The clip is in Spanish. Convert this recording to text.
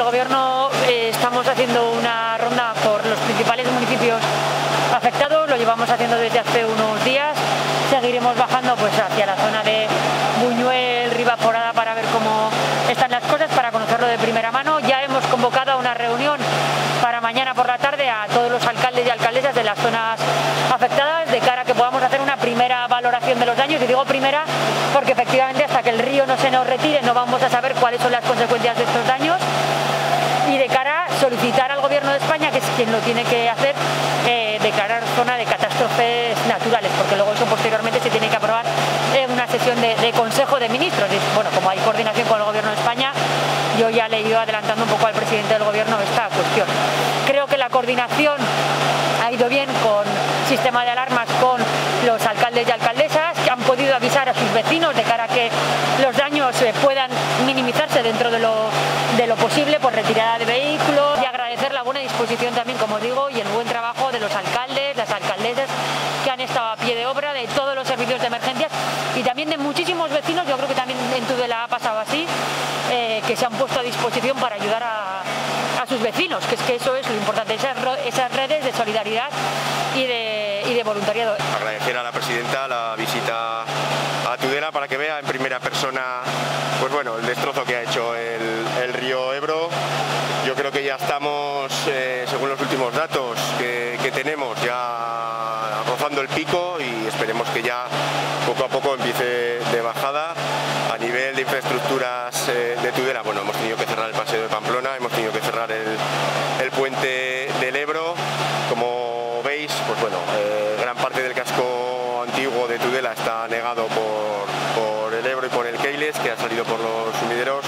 el Gobierno eh, estamos haciendo una ronda por los principales municipios afectados, lo llevamos haciendo desde hace unos días, seguiremos bajando pues hacia la zona de Buñuel, Ribaforada para ver cómo están las cosas, para conocerlo de primera mano. Ya hemos convocado una reunión para mañana por la tarde a todos los alcaldes y alcaldesas de las zonas afectadas de cara a que podamos hacer una primera valoración de los daños. Y digo primera porque efectivamente hasta que el río no se nos retire no vamos a saber cuáles son las consecuencias de estos daños y de cara a solicitar al gobierno de España, que es quien lo tiene que hacer, eh, declarar zona de catástrofes naturales, porque luego eso posteriormente se tiene que aprobar en una sesión de, Consejo de Ministros. Bueno, como hay coordinación con el gobierno de España, yo ya le he ido adelantando un poco al presidente del gobierno esta cuestión. Creo que la coordinación ha ido bien con sistema de alarmas con los alcaldes y alcaldesas que han podido avisar a sus vecinos de cara a que los daños eh, puedan minimizarse dentro de lo, de lo posible por retirada de vehículos también, como digo, y el buen trabajo de los alcaldes, las alcaldesas que han estado a pie de obra, de todos los servicios de emergencias y también de muchísimos vecinos, yo creo que también en Tudela ha pasado así, eh, que se han puesto a disposición para ayudar a, a sus vecinos, que es que eso es lo importante, esas, esas redes de solidaridad y de, y de voluntariado. Agradecer a la presidenta la visita a Tudela para que vea en primera persona pues bueno, el destrozo que ha hecho el, río Ebro. Yo creo que ya estamos, eh, datos que, tenemos, ya rozando el pico y esperemos que ya poco a poco empiece de bajada. A nivel de infraestructuras eh, de Tudela, bueno, hemos tenido que cerrar el paseo de Pamplona, hemos tenido que cerrar el, puente del Ebro. Como veis, pues bueno, eh, gran parte del casco antiguo de Tudela está negado por, el Ebro y por el Keiles, que ha salido por los sumideros